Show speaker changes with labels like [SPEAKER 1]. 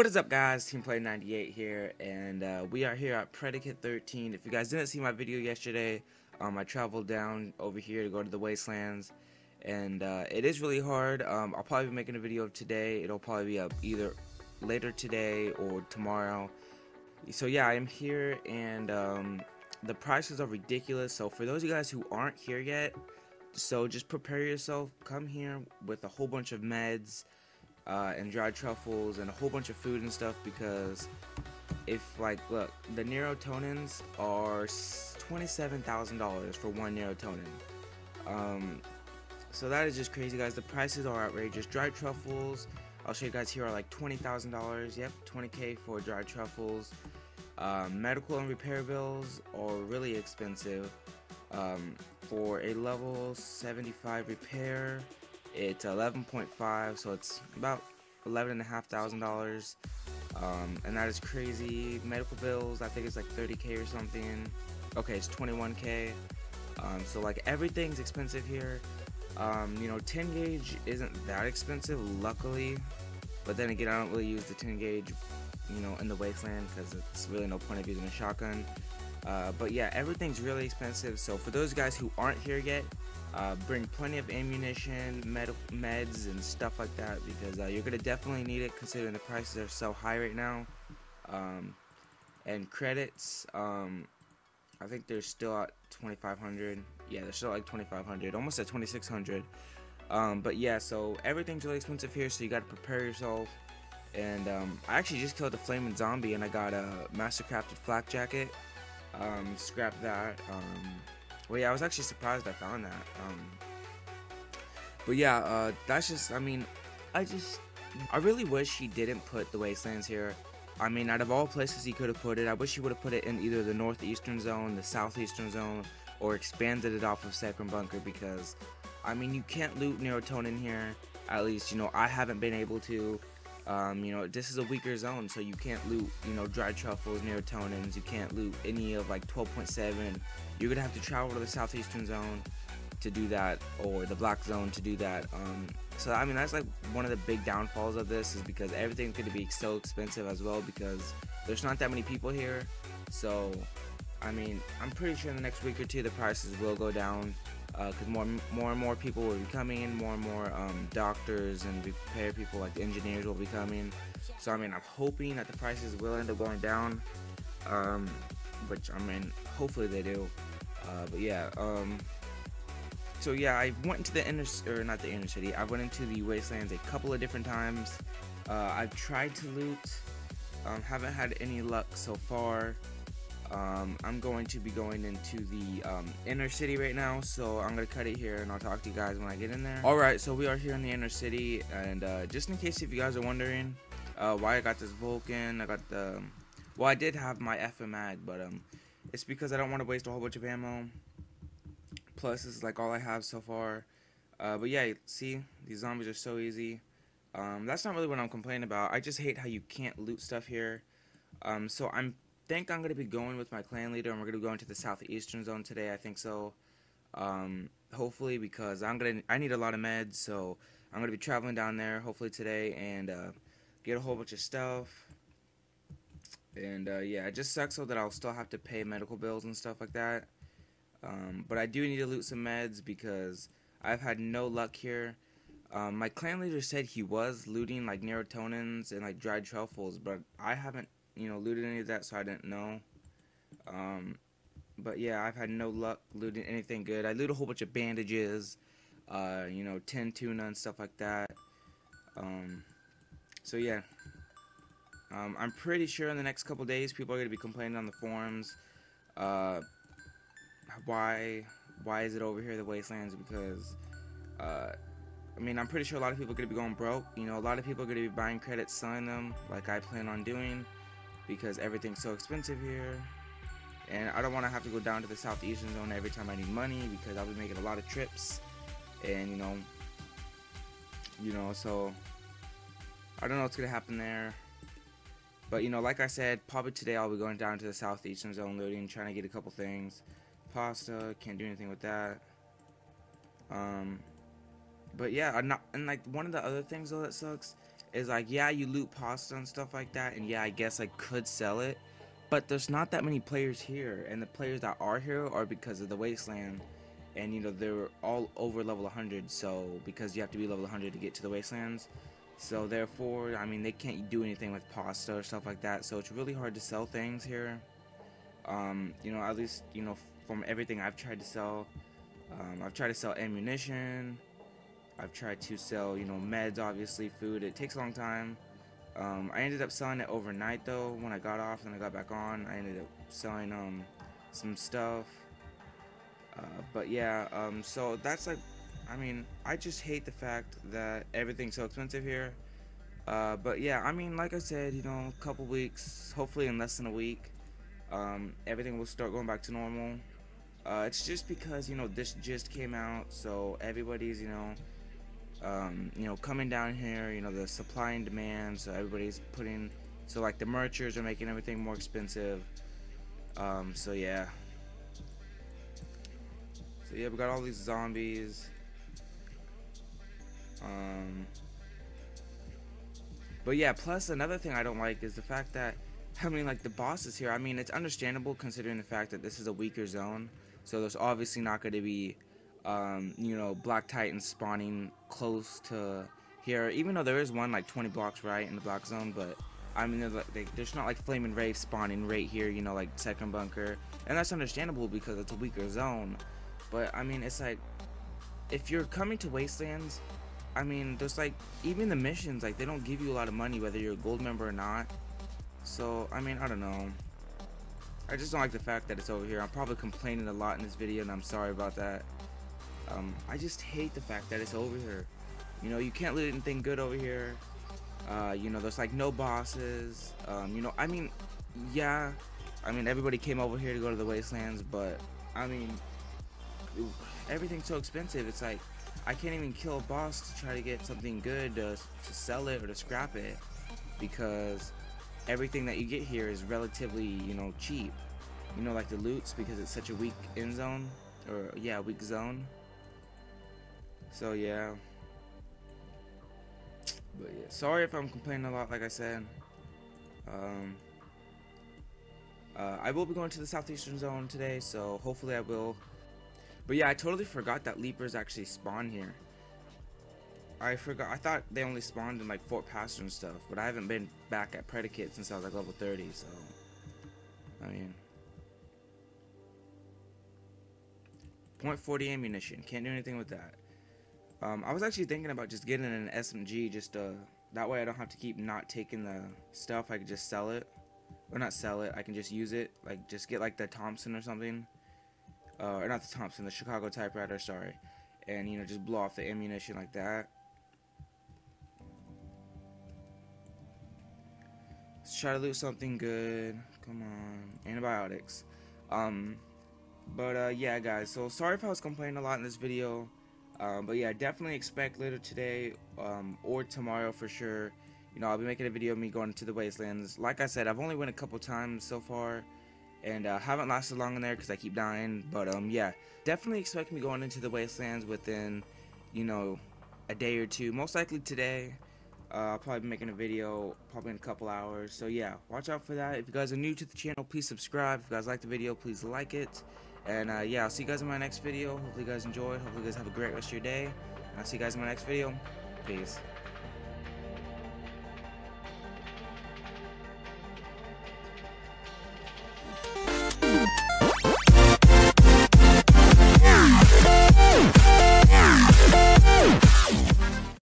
[SPEAKER 1] What is up guys, TeamPlayer 98 here, and uh, we are here at Precinct 13. If you guys didn't see my video yesterday, um, I traveled down over here to go to the Wastelands, and uh, it is really hard. Um, I'll probably be making a video today, it'll probably be up either later today or tomorrow. So yeah, I'm here, and um, the prices are ridiculous, so for those of you guys who aren't here yet, so just prepare yourself, come here with a whole bunch of meds, uh, and dried truffles and a whole bunch of food and stuff because if like look the nerotonins are $27,000 for one nerotonin. Um, so that is just crazy guys. The prices are outrageous. Dried truffles I'll show you guys here are like $20,000 yep 20k for dried truffles. Um, medical and repair bills are really expensive. Um, for a level 75 repair it's 11.5, so it's about eleven and a half thousand dollars, um, and that is crazy. Medical bills, I think it's like 30k or something. Okay, it's 21k. Um, so like everything's expensive here. Um, you know, 10 gauge isn't that expensive, luckily. But then again, I don't really use the 10 gauge, you know, in the wasteland because it's really no point of using a shotgun. Uh, but yeah, everything's really expensive. So for those guys who aren't here yet, uh, bring plenty of ammunition, med meds, and stuff like that because uh, you're gonna definitely need it considering the prices are so high right now. Um, and credits, um, I think they're still at 2,500. Yeah, they're still like 2,500, almost at 2,600. Um, but yeah, so everything's really expensive here, so you gotta prepare yourself. And um, I actually just killed a flaming zombie, and I got a mastercrafted flak jacket. Um, scrap that. Um, well, yeah, I was actually surprised I found that. Um, but yeah, uh, that's just, I mean, I just, I really wish he didn't put the Wastelands here. I mean, out of all places he could have put it, I wish he would have put it in either the northeastern zone, the southeastern zone, or expanded it off of Second Bunker because, I mean, you can't loot Nerotonin here. At least, you know, I haven't been able to. Um, you know, this is a weaker zone, so you can't loot, you know, dried truffles, nerotonins. You can't loot any of like 12.7. You're gonna have to travel to the southeastern zone to do that, or the black zone to do that. Um, so I mean, that's like one of the big downfalls of this is because everything's gonna be so expensive as well because there's not that many people here. So, I mean, I'm pretty sure in the next week or two the prices will go down because uh, more more and more people will be coming, in, more and more um, doctors and repair people like engineers will be coming. So I mean, I'm hoping that the prices will end up going down, um, which I mean, hopefully they do. Uh, but yeah, um, so yeah, I went into the inner or not the inner city. I went into the wastelands a couple of different times. Uh, I've tried to loot, um, haven't had any luck so far. Um, I'm going to be going into the um, inner city right now, so I'm going to cut it here and I'll talk to you guys when I get in there. Alright, so we are here in the inner city, and uh, just in case if you guys are wondering uh, why I got this Vulcan, I got the, well I did have my FM mag, but um, it's because I don't want to waste a whole bunch of ammo. Plus, this is like all I have so far. Uh, but yeah, see, these zombies are so easy. Um, that's not really what I'm complaining about. I just hate how you can't loot stuff here. Um, so I'm think I'm going to be going with my clan leader, and we're going to go into the southeastern zone today. I think so. Um, hopefully, because I'm gonna, I need a lot of meds, so I'm going to be traveling down there hopefully today and uh, get a whole bunch of stuff. And uh, yeah, it just sucks so that I'll still have to pay medical bills and stuff like that. Um, but I do need to loot some meds because I've had no luck here. Um, my clan leader said he was looting like nerotonins and like dried truffles, but I haven't you know, looted any of that, so I didn't know. Um, but yeah, I've had no luck looting anything good. I loot a whole bunch of bandages, uh, you know, tin tuna and stuff like that. Um, so yeah, um, I'm pretty sure in the next couple days people are gonna be complaining on the forums. Uh, why, why is it over here the wastelands? Because, uh, I mean, I'm pretty sure a lot of people are gonna be going broke. You know, a lot of people are gonna be buying credits, selling them, like I plan on doing because everything's so expensive here. And I don't want to have to go down to the southeastern zone every time I need money because I'll be making a lot of trips. And you know, you know, so I don't know what's gonna happen there. But you know, like I said, probably today I'll be going down to the southeastern zone looting, trying to get a couple things. Pasta, can't do anything with that. Um, but yeah, I'm not, and like one of the other things though that sucks is like, yeah, you loot pasta and stuff like that, and yeah, I guess I could sell it, but there's not that many players here, and the players that are here are because of the wasteland, and you know they're all over level 100. So because you have to be level 100 to get to the wastelands, so therefore, I mean, they can't do anything with pasta or stuff like that. So it's really hard to sell things here. Um, you know, at least you know from everything I've tried to sell, um, I've tried to sell ammunition. I've tried to sell, you know, meds, obviously, food. It takes a long time. Um, I ended up selling it overnight though. When I got off and I got back on, I ended up selling um, some stuff. Uh, but yeah, um, so that's like, I mean, I just hate the fact that everything's so expensive here. Uh, but yeah, I mean, like I said, you know, a couple weeks, hopefully in less than a week, um, everything will start going back to normal. Uh, it's just because you know this just came out, so everybody's you know um, you know, coming down here, you know, the supply and demand, so everybody's putting, so like the merchers are making everything more expensive. Um, so yeah. So yeah, we got all these zombies. Um, but yeah, plus another thing I don't like is the fact that, I mean, like the bosses here, I mean, it's understandable considering the fact that this is a weaker zone. So there's obviously not going to be um, you know, Black Titans spawning close to here, even though there is one like 20 blocks right in the black zone, but I mean, there's, like, there's not like Flaming Wraith spawning right here, you know, like second bunker, and that's understandable because it's a weaker zone. But I mean, it's like if you're coming to Wastelands, I mean, there's like even the missions, like they don't give you a lot of money whether you're a gold member or not. So I mean, I don't know. I just don't like the fact that it's over here. I'm probably complaining a lot in this video, and I'm sorry about that. Um, I just hate the fact that it's over here. You know, you can't loot anything good over here. Uh, you know, there's like no bosses. Um, you know, I mean, yeah, I mean, everybody came over here to go to the wastelands, but I mean, everything's so expensive. It's like I can't even kill a boss to try to get something good to, to sell it or to scrap it because everything that you get here is relatively, you know, cheap. You know, like the loots because it's such a weak end zone or yeah, weak zone. So yeah. But yeah, sorry if I'm complaining a lot, like I said. Um, uh, I will be going to the southeastern zone today, so hopefully I will. But yeah, I totally forgot that leapers actually spawn here. I forgot. I thought they only spawned in like Fort Pastor and stuff, but I haven't been back at Precinct since I was like level 30. So, I mean, .40 ammunition. Can't do anything with that. Um, I was actually thinking about just getting an SMG, just uh, that way I don't have to keep not taking the stuff. I could just sell it, or not sell it. I can just use it, like just get like the Thompson or something, uh, or not the Thompson, the Chicago typewriter. Sorry, and you know just blow off the ammunition like that. Let's try to loot something good. Come on, antibiotics. Um, but uh, yeah, guys. So sorry if I was complaining a lot in this video. Um, but yeah, definitely expect later today um, or tomorrow for sure. You know, I'll be making a video of me going to the wastelands. Like I said, I've only went a couple times so far, and uh, haven't lasted long in there because I keep dying. But um, yeah, definitely expect me going into the wastelands within, you know, a day or two. Most likely today. Uh, I'll probably be making a video probably in a couple hours. So yeah, watch out for that. If you guys are new to the channel, please subscribe. If you guys like the video, please like it. And uh, yeah, I'll see you guys in my next video. Hopefully you guys enjoyed. Hopefully you guys have a great rest of your day. I'll see you guys in my next video. Peace.